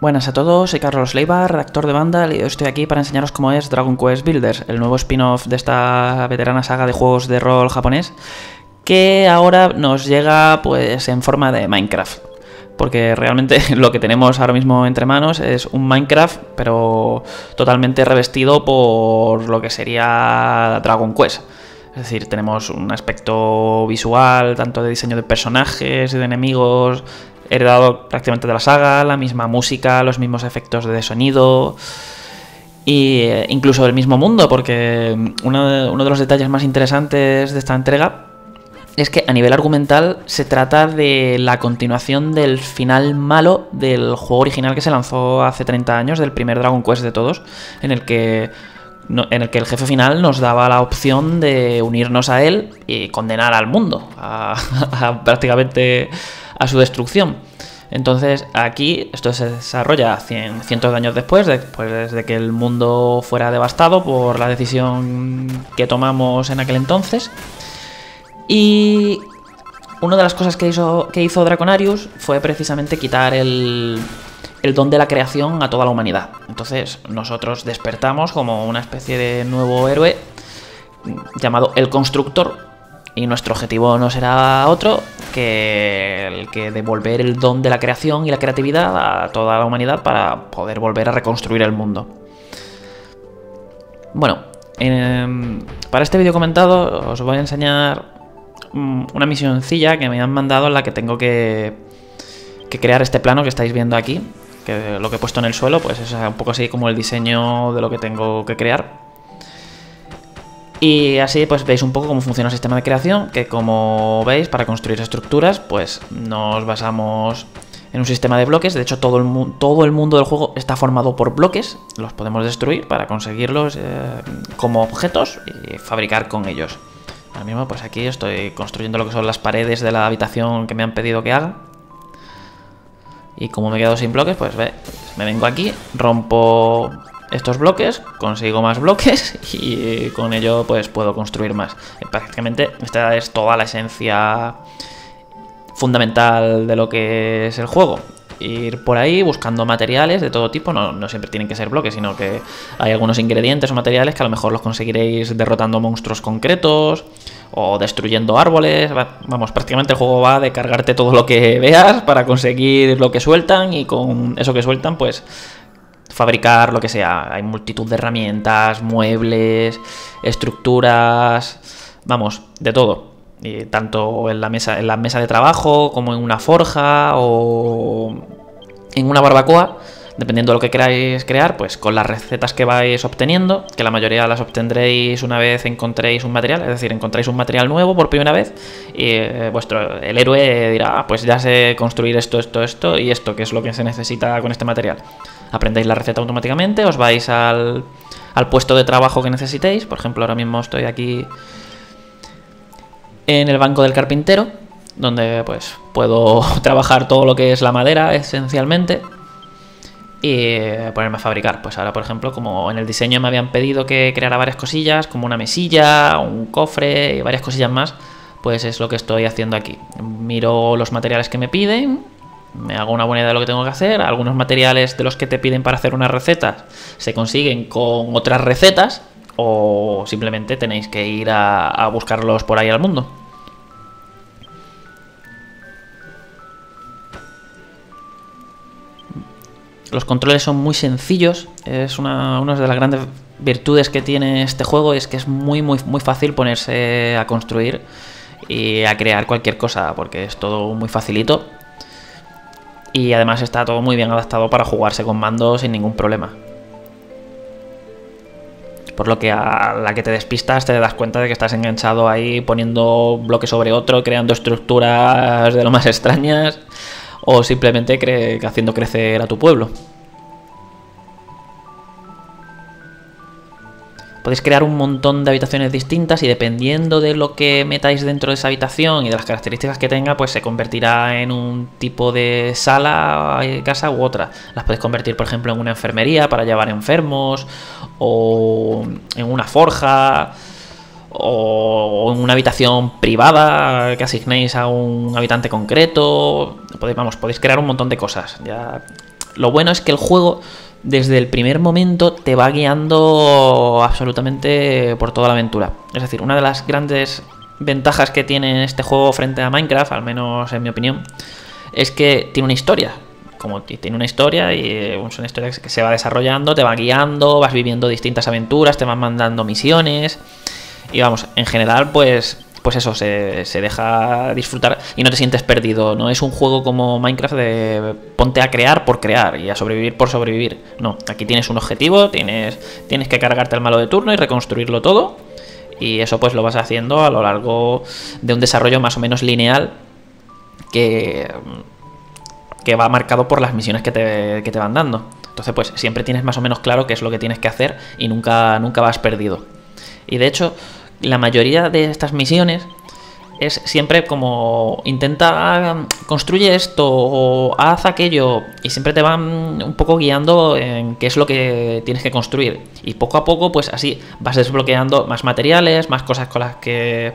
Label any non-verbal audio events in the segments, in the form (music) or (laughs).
Buenas a todos, soy Carlos Leiva, redactor de Vandal, y hoy estoy aquí para enseñaros cómo es Dragon Quest Builders, el nuevo spin-off de esta veterana saga de juegos de rol japonés, que ahora nos llega pues en forma de Minecraft. Porque realmente (laughs) lo que tenemos ahora mismo entre manos es un Minecraft, pero totalmente revestido por lo que sería Dragon Quest. Es decir, tenemos un aspecto visual, tanto de diseño de personajes y de enemigos, heredado prácticamente de la saga, la misma música, los mismos efectos de sonido eh, incluso el mismo mundo, porque uno de, uno de, los detalles más interesantes de esta entrega es que a nivel argumental se trata de la continuación del final malo del juego original que se lanzó hace 30 años, del primer Dragon Quest de todos, en el que en el que el jefe final nos daba la opción de unirnos a él y condenar al mundo a (laughs) prácticamente a su destrucción. Entonces aquí esto se desarrolla cien, cientos de años después, después de que el mundo fuera devastado por la decisión que tomamos en aquel entonces. Y una de las cosas que hizo, que hizo Draconarius fue precisamente quitar el, el don de la creación a toda la humanidad. Entonces nosotros despertamos como una especie de nuevo héroe llamado el Constructor, y nuestro objetivo no será otro que el que devolver el don de la creación y la creatividad a toda la humanidad para poder volver a reconstruir el mundo. Bueno, para este vídeo comentado os voy a enseñar mm, una misión sencilla que me han mandado en la que tengo que, que crear este plano que estáis viendo aquí. Que lo que he puesto en el suelo, pues es un poco así como el diseño de lo que tengo que crear. Y así pues veis un poco cómo funciona el sistema de creación, que como veis para construir estructuras pues nos basamos en un sistema de bloques, de hecho todo el, todo el mundo del juego está formado por bloques, los podemos destruir para conseguirlos eh, como objetos y fabricar con ellos. Ahora mismo pues aquí estoy construyendo lo que son las paredes de la habitación que me han pedido que haga. Y como me he quedado sin bloques, pues ve, me vengo aquí, rompo estos bloques, consigo más bloques (laughs) y con ello pues puedo construir más. Prácticamente esta es toda la esencia fundamental de lo que es el juego. Ir por ahí buscando materiales de todo tipo, no, siempre tienen que ser bloques, sino que hay algunos ingredientes o materiales que a lo mejor los conseguiréis derrotando monstruos concretos o destruyendo árboles. Vamos, prácticamente el juego va de cargarte todo lo que veas para conseguir lo que sueltan y con eso que sueltan pues fabricar lo que sea. Hay multitud de herramientas, muebles, estructuras, vamos, de todo. Tanto en la mesa, en la mesa de trabajo, como en una forja o en una barbacoa, dependiendo de lo que queráis crear, pues con las recetas que vais obteniendo, que la mayoría las obtendréis una vez encontréis un material, es decir, encontráis un material nuevo por primera vez y eh, vuestro el héroe dirá, ah, pues ya sé construir esto, esto, esto y esto, que es lo que se necesita con este material aprendéis la receta automáticamente, os vais al, al puesto de trabajo que necesitéis. Por ejemplo, ahora mismo estoy aquí en el banco del carpintero, donde pues puedo (laughs) trabajar todo lo que es la madera esencialmente y ponerme a fabricar. Pues ahora, por ejemplo, como en el diseño me habían pedido que creara varias cosillas, como una mesilla, un cofre y varias cosillas más, pues es lo que estoy haciendo aquí. Miro los materiales que me piden, me hago una buena idea de lo que tengo que hacer. Algunos materiales de los que te piden para hacer unas recetas se consiguen con otras recetas o simplemente tenéis que ir a, buscarlos por ahí al mundo. Los controles son muy sencillos, es una, de las grandes virtudes que tiene este juego, es que es muy muy muy fácil ponerse a construir y a crear cualquier cosa, porque es todo muy facilito y además está todo muy bien adaptado para jugarse con mando sin ningún problema. Por lo que a la que te despistas te das cuenta de que estás enganchado ahí poniendo bloque sobre otro, creando estructuras de lo más (laughs) extrañas o simplemente haciendo crecer a tu pueblo. Podéis crear un montón de habitaciones distintas y dependiendo de lo que metáis dentro de esa habitación y de las características que tenga, pues se convertirá en un tipo de sala, eh, casa u otra. Las podéis convertir, por ejemplo, en una enfermería para llevar enfermos o en una forja o en una habitación privada que asignéis a un habitante concreto. Podéis, vamos, podéis crear un montón de cosas. Ya lo bueno es que el juego desde el primer momento te va guiando absolutamente por toda la aventura. Es decir, una de las grandes ventajas que tiene este juego frente a Minecraft, al menos en mi opinión, es que tiene una historia. Como tiene una historia y eh, es una historia que se va desarrollando, te va guiando, vas viviendo distintas aventuras, te van mandando misiones. Y vamos, en general, pues pues eso, se, se, deja disfrutar y no te sientes perdido. No es un juego como Minecraft de ponte a crear por crear y a sobrevivir por sobrevivir. No, aquí tienes un objetivo, tienes, tienes que cargarte el malo de turno y reconstruirlo todo. Y eso pues lo vas haciendo a lo largo de un desarrollo más o menos lineal que, que va marcado por las misiones que te, que te van dando. Entonces pues siempre tienes más o menos claro qué es lo que tienes que hacer y nunca, nunca vas perdido. Y de hecho la mayoría de estas misiones es siempre como intenta construye esto o haz aquello y siempre te van un poco guiando en qué es lo que tienes que construir. Y poco a poco pues así vas desbloqueando más materiales más cosas con las que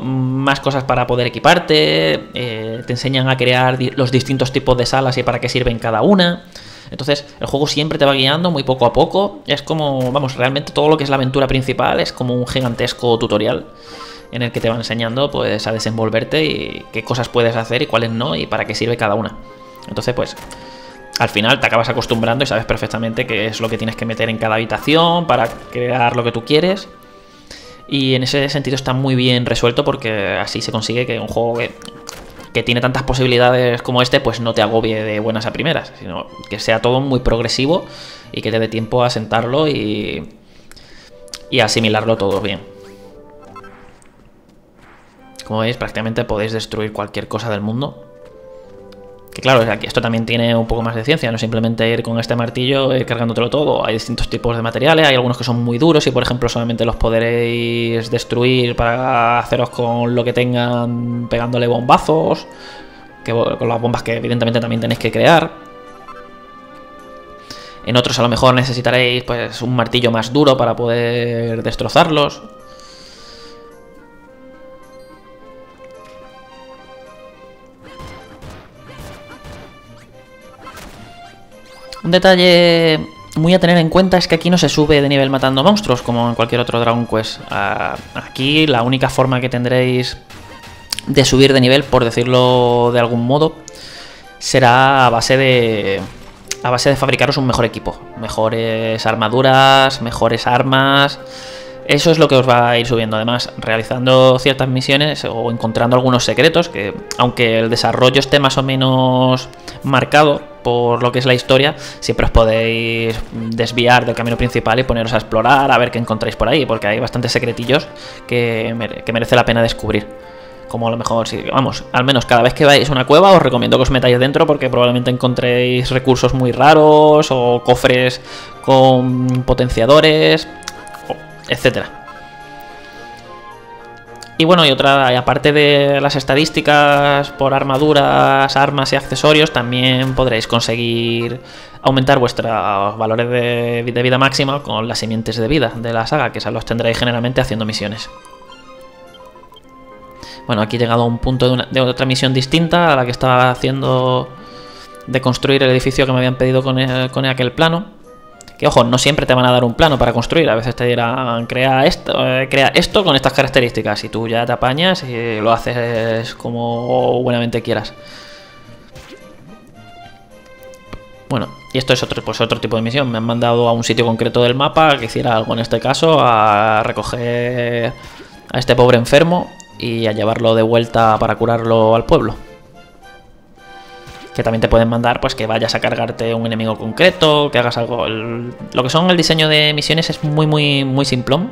más cosas para poder equiparte eh, te enseñan a crear los distintos tipos de salas y para qué sirven cada una entonces, el juego siempre te va guiando muy poco a poco. Es como, vamos, realmente todo lo que es la aventura principal es como un gigantesco tutorial en el que te va enseñando pues a desenvolverte y qué cosas puedes hacer y cuáles no y para qué sirve cada una. Entonces, pues al final te acabas acostumbrando y sabes perfectamente qué es lo que tienes que meter en cada habitación para crear lo que tú quieres. Y en ese sentido está muy bien resuelto porque así se consigue que un juego que que tiene tantas posibilidades como este, pues no te agobie de buenas a primeras, sino que sea todo muy progresivo y que te dé tiempo a sentarlo y, y asimilarlo todo bien. Como veis, prácticamente podéis destruir cualquier cosa del mundo que claro, esto también tiene un poco más de ciencia, no simplemente ir con este martillo y cargándotelo todo. Hay distintos tipos de materiales, hay algunos que son muy duros y por ejemplo solamente los podréis destruir para haceros con lo que tengan pegándole bombazos, que, con las bombas que evidentemente también tenéis que crear. En otros a lo mejor necesitaréis pues un martillo más duro para poder destrozarlos. Un detalle muy a tener en cuenta es que aquí no se sube de nivel matando monstruos como en cualquier otro Dragon Quest. Ah, aquí la única forma que tendréis de subir de nivel, por decirlo de algún modo, será a base de a base de fabricaros un mejor equipo, mejores armaduras, mejores armas. Eso es lo que os va a ir subiendo. Además, realizando ciertas misiones o encontrando algunos secretos que, aunque el desarrollo esté más o menos marcado, por lo que es la historia, siempre os podéis desviar del camino principal y poneros a explorar, a ver qué encontráis por ahí, porque hay bastantes secretillos que, merece la pena descubrir. Como a lo mejor, si, vamos, al menos cada vez que vais a una cueva os recomiendo que os metáis dentro porque probablemente encontréis recursos muy raros o cofres con potenciadores, etcétera. Y bueno, y otra, aparte de las estadísticas por armaduras, armas y accesorios, también podréis conseguir aumentar vuestros valores de, vida máxima con las simientes de vida de la saga, que los tendréis generalmente haciendo misiones. Bueno, aquí he llegado a un punto de, otra misión distinta a la que estaba haciendo de construir el edificio que me habían pedido con, con aquel plano. Que ojo, no siempre te van a dar un plano para construir, a veces te dirán crea esto, eh, crea esto con estas características y tú ya te apañas y lo haces como buenamente quieras. Bueno, y esto es otro, pues otro tipo de misión. Me han mandado a un sitio concreto del mapa que hiciera algo en este caso, a recoger a este pobre enfermo y a llevarlo de vuelta para curarlo al pueblo que también te pueden mandar pues que vayas a cargarte un enemigo concreto, que hagas algo. lo que son el diseño de misiones es muy muy muy simplón.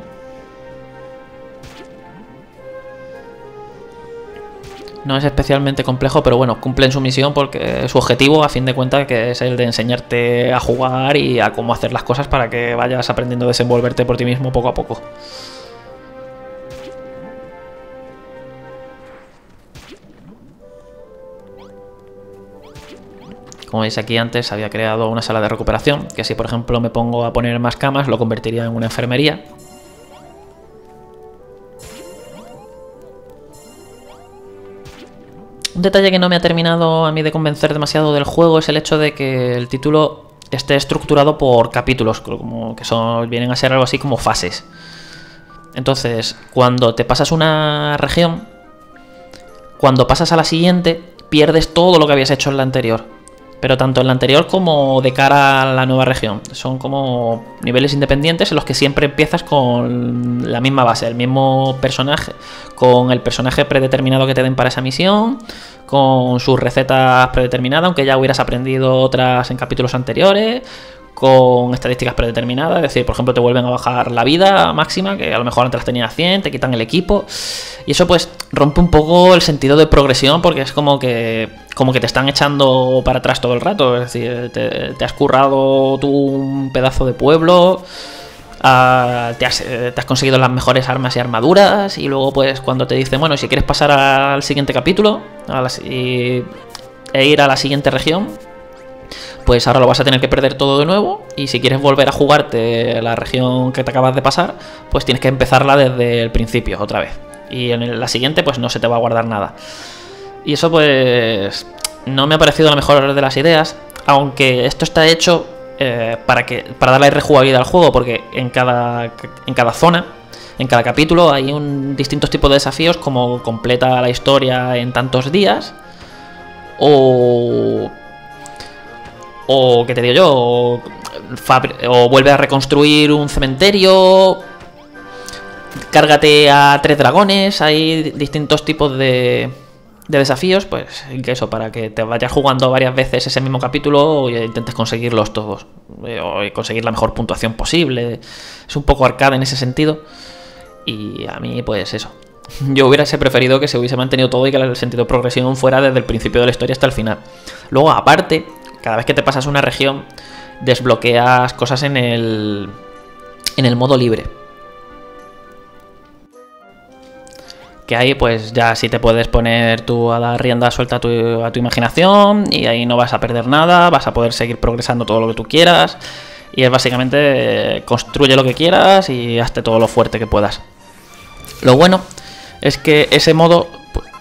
No es especialmente complejo, pero bueno, cumplen su misión porque su objetivo, a fin de cuentas, que es el de enseñarte a jugar y a cómo hacer las cosas para que vayas aprendiendo a desenvolverte por ti mismo poco a poco. Como veis aquí antes había creado una sala de recuperación, que si por ejemplo me pongo a poner más camas lo convertiría en una enfermería. Un detalle que no me ha terminado a mí de convencer demasiado del juego es el hecho de que el título esté estructurado por capítulos, como que son vienen a ser algo así como fases. Entonces, cuando te pasas una región, cuando pasas a la siguiente, pierdes todo lo que habías hecho en la anterior. Pero tanto en la anterior como de cara a la nueva región. Son como niveles independientes en los que siempre empiezas con la misma base, el mismo personaje, con el personaje predeterminado que te den para esa misión, con sus recetas predeterminadas, aunque ya hubieras aprendido otras en capítulos anteriores, con estadísticas predeterminadas, es decir, por ejemplo, te vuelven a bajar la vida máxima, que a lo mejor antes las tenía 100, te quitan el equipo, y eso pues rompe un poco el sentido de progresión porque es como que como que te están echando para atrás todo el rato, es decir, te, has currado tú un pedazo de pueblo, ah, eh, te, has, conseguido las mejores armas y armaduras, y luego pues cuando te dicen, bueno, si quieres pasar al siguiente capítulo e ir a la siguiente región, pues ahora lo vas a tener que perder todo de nuevo y si quieres volver a jugarte la región que te acabas de pasar, pues tienes que empezarla desde el principio otra vez. Y en la siguiente pues no se te va a guardar nada. Y eso pues no me ha parecido la mejor de las ideas, aunque esto está hecho eh, para, que, para darle rejugabilidad al juego, porque en cada, en cada zona en cada capítulo hay un distintos tipos de desafíos como completa la historia en tantos días o o, ¿qué te digo yo? O, vuelve a reconstruir un cementerio. Cárgate a tres dragones. Hay distintos tipos de, de desafíos. Pues eso, para que te vayas jugando varias veces ese mismo capítulo e intentes conseguirlos todos. Eh, o conseguir la mejor puntuación posible. Es un poco arcade en ese sentido. Y a mí, pues eso. (laughs) Yo hubiese preferido que se hubiese mantenido todo y que el sentido de progresión fuera desde el principio de la historia hasta el final. Luego, aparte, cada vez que te pasas una región, desbloqueas cosas en el, en el modo libre. Que ahí pues ya sí te puedes poner tú a dar rienda suelta a tu, a tu imaginación y ahí no vas a perder nada, vas a poder seguir progresando todo lo que tú quieras. Y es básicamente construye lo que quieras y hazte todo lo fuerte que puedas. Lo bueno es que ese modo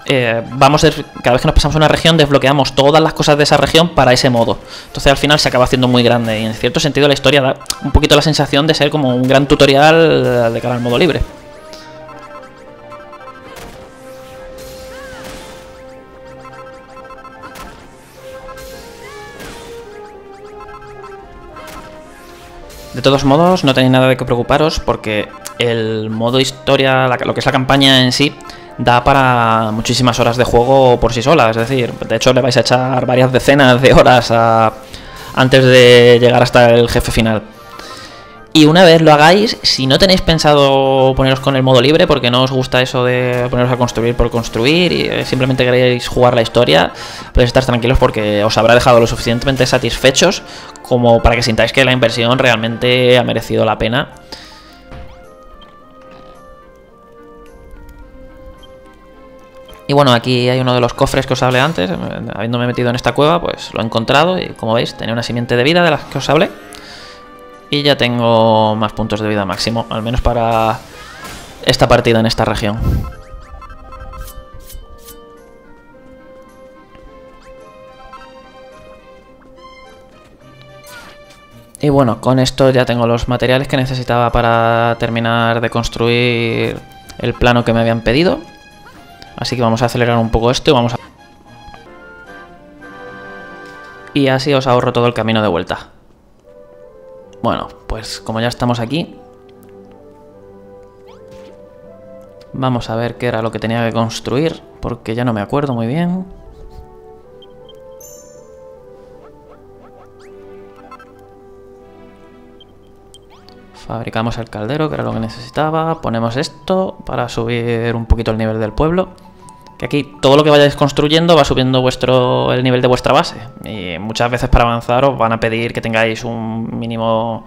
eh, vamos cada vez que nos pasamos una región desbloqueamos todas las cosas de esa región para ese modo. Entonces al final se acaba haciendo muy grande y en cierto sentido la historia da un poquito la sensación de ser como un gran tutorial de cara al modo libre. De todos modos, no tenéis nada de que preocuparos porque el modo historia, lo que es la campaña en sí, da para muchísimas horas de juego por sí sola. Es decir, de hecho le vais a echar varias decenas de horas antes de llegar hasta el jefe final. Y una vez lo hagáis, si no tenéis pensado poneros con el modo libre, porque no os gusta eso de poneros a construir por construir y eh, simplemente queréis jugar la historia, podéis estar tranquilos porque os habrá dejado lo suficientemente satisfechos como para que sintáis que la inversión realmente ha merecido la pena Y bueno, aquí hay uno de los cofres que os hablé antes, habiéndome metido en esta cueva, pues lo he encontrado y como veis tenía una simiente de vida de las que os hablé. Y ya tengo más puntos de vida máximo, al menos para esta partida en esta región. Y bueno, con esto ya tengo los materiales que necesitaba para terminar de construir el plano que me habían pedido. Así que vamos a acelerar un poco esto y vamos a... Y así os ahorro todo el camino de vuelta. Bueno, pues como ya estamos aquí... Vamos a ver qué era lo que tenía que construir, porque ya no me acuerdo muy bien. Fabricamos el caldero, que era lo que necesitaba. Ponemos esto para subir un poquito el nivel del pueblo. Que aquí todo lo que vayáis construyendo va subiendo vuestro el nivel de vuestra base. Y muchas veces para avanzar os van a pedir que tengáis un mínimo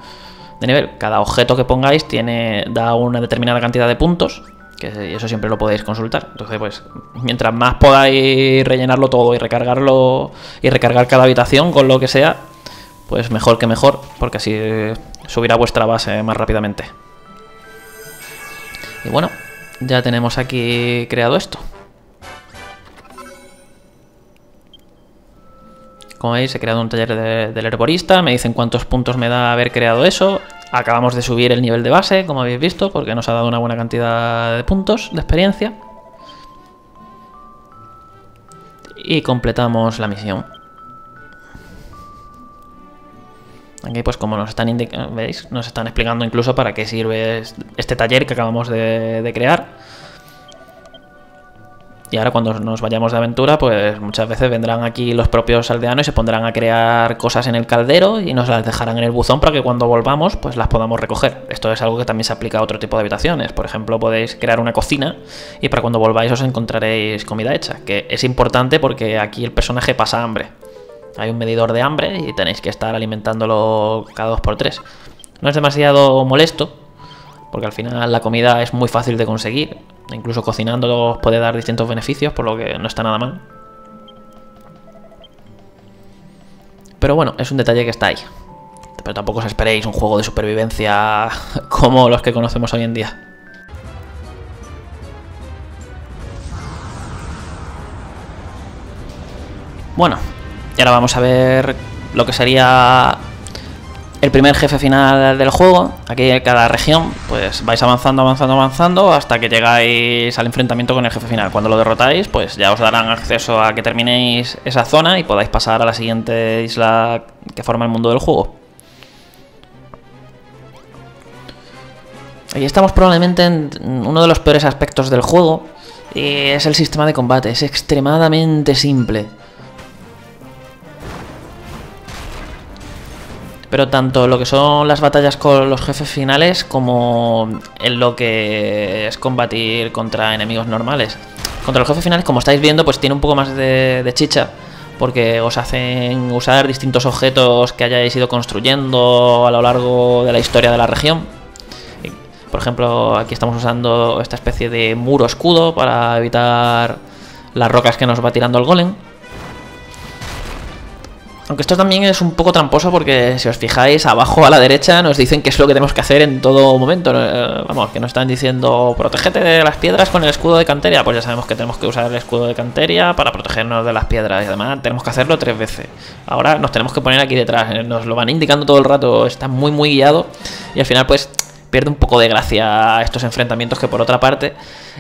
de nivel. Cada objeto que pongáis tiene da una determinada cantidad de puntos. Que eso siempre lo podéis consultar. Entonces, pues, mientras más podáis rellenarlo todo y recargarlo y recargar cada habitación con lo que sea, pues mejor que mejor, porque así subirá vuestra base más rápidamente. Y bueno, ya tenemos aquí creado esto. Como veis, he creado un taller del herborista, me dicen cuántos puntos me da haber creado eso. Acabamos de subir el nivel de base, como habéis visto, porque nos ha dado una buena cantidad de puntos de experiencia. Y completamos la misión. Aquí pues como nos están ¿veis? Nos están explicando incluso para qué sirve este taller que acabamos de, de crear. Y ahora cuando nos vayamos de aventura, pues muchas veces vendrán aquí los propios aldeanos y se pondrán a crear cosas en el caldero y nos las dejarán en el buzón para que cuando volvamos, pues las podamos recoger. Esto es algo que también se aplica a otro tipo de habitaciones. Por ejemplo, podéis crear una cocina y para cuando volváis os encontraréis comida hecha, que es importante porque aquí el personaje pasa hambre. Hay un medidor de hambre y tenéis que estar alimentándolo cada dos por tres. No es demasiado molesto, porque al final la comida es muy fácil de conseguir. Incluso cocinando os puede dar distintos beneficios, por lo que no está nada mal. Pero bueno, es un detalle que está ahí. Pero tampoco os esperéis un juego de supervivencia (laughs) como los que conocemos hoy en día. Bueno, y ahora vamos a ver lo que sería el primer jefe final del juego. Aquí en cada región, pues vais avanzando, avanzando, avanzando hasta que llegáis al enfrentamiento con el jefe final. Cuando lo derrotáis, pues ya os darán acceso a que terminéis esa zona y podáis pasar a la siguiente isla que forma el mundo del juego. Aquí estamos probablemente en uno de los peores aspectos del juego. Y es el sistema de combate. Es extremadamente simple. Pero tanto lo que son las batallas con los jefes finales como en lo que es combatir contra enemigos normales. Contra los jefes finales, como estáis viendo, pues tiene un poco más de, chicha. Porque os hacen usar distintos objetos que hayáis ido construyendo a lo largo de la historia de la región. Por ejemplo, aquí estamos usando esta especie de muro escudo para evitar las rocas que nos va tirando el golem. Aunque esto también es un poco tramposo porque si os fijáis abajo a la derecha nos dicen qué es lo que tenemos que hacer en todo momento. Eh, vamos, que nos están diciendo protégete de las piedras con el escudo de canteria. Pues ya sabemos que tenemos que usar el escudo de canteria para protegernos de las piedras y además tenemos que hacerlo tres veces. Ahora nos tenemos que poner aquí detrás, eh, nos lo van indicando todo el rato, está muy muy guiado y al final pues pierde un poco de gracia estos enfrentamientos que por otra parte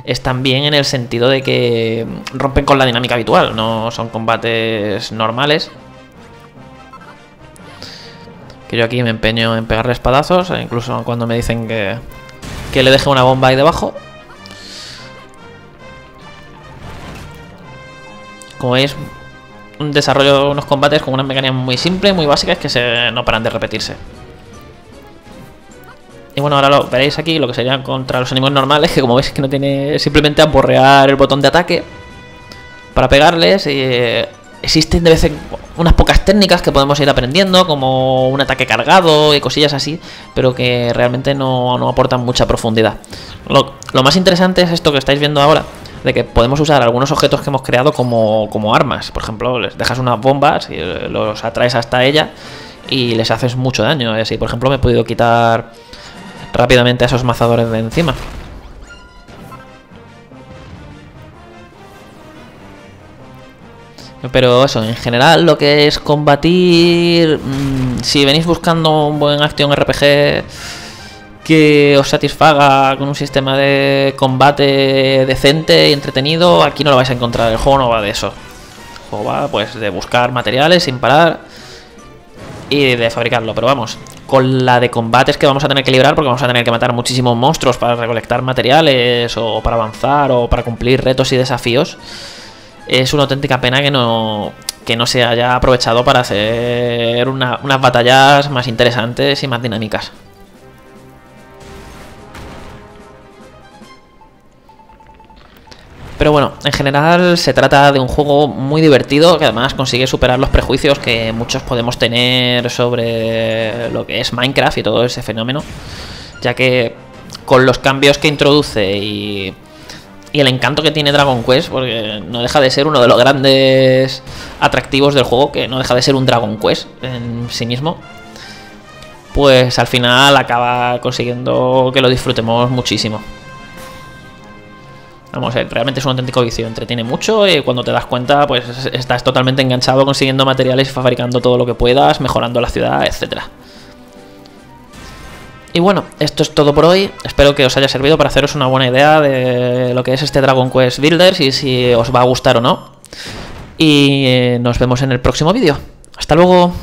están bien en el sentido de que rompen con la dinámica habitual, no son combates normales que yo aquí me empeño en pegarle espadazos, e incluso cuando me dicen que, que le deje una bomba ahí debajo. Como veis, un desarrollo, unos combates con una mecánica muy simple, muy básicas que se, no paran de repetirse. Y bueno, ahora lo veréis aquí, lo que sería contra los enemigos normales, (laughs) que como veis que no tiene simplemente aporrear el botón de ataque para pegarles y existen de vez en unas pocas técnicas que podemos ir aprendiendo, como un ataque cargado y cosillas así, pero que realmente no, aportan mucha profundidad. Lo, más interesante es esto que estáis viendo ahora, de que podemos usar algunos objetos que hemos creado como, como armas. Por ejemplo, les dejas unas bombas y los atraes hasta ella y les haces mucho daño. Así, por ejemplo, me he podido quitar rápidamente a esos mazadores de encima. Pero eso, en general, lo que es combatir. Mm, si venís buscando un buen acción RPG que os satisfaga con un sistema de combate decente y entretenido, aquí no lo vais a encontrar. El juego no va de eso. El juego va pues de buscar materiales sin parar y de fabricarlo. Pero vamos, con la de combates que vamos a tener que librar, porque vamos a tener que matar muchísimos monstruos para recolectar materiales o para avanzar o para cumplir retos y desafíos es una auténtica pena que no, que no se haya aprovechado para hacer unas batallas más interesantes y más dinámicas. Pero bueno, en general se trata de un juego muy divertido que además consigue superar los prejuicios que muchos podemos tener sobre lo que es Minecraft y todo ese fenómeno, ya que con los cambios que introduce y y el encanto que tiene Dragon Quest, porque no deja de ser uno de los grandes atractivos del juego, que no deja de ser un Dragon Quest en sí mismo, pues al final acaba consiguiendo que lo disfrutemos muchísimo. Vamos, eh, realmente es un auténtico vicio, entretiene mucho y cuando te das cuenta, pues estás totalmente enganchado consiguiendo materiales y fabricando todo lo que puedas, mejorando la ciudad, etcétera. Y bueno, esto es todo por hoy. Espero que os haya servido para haceros una buena idea de lo que es este Dragon Quest Builders y si os va a gustar o no. Y eh, nos vemos en el próximo vídeo. Hasta luego.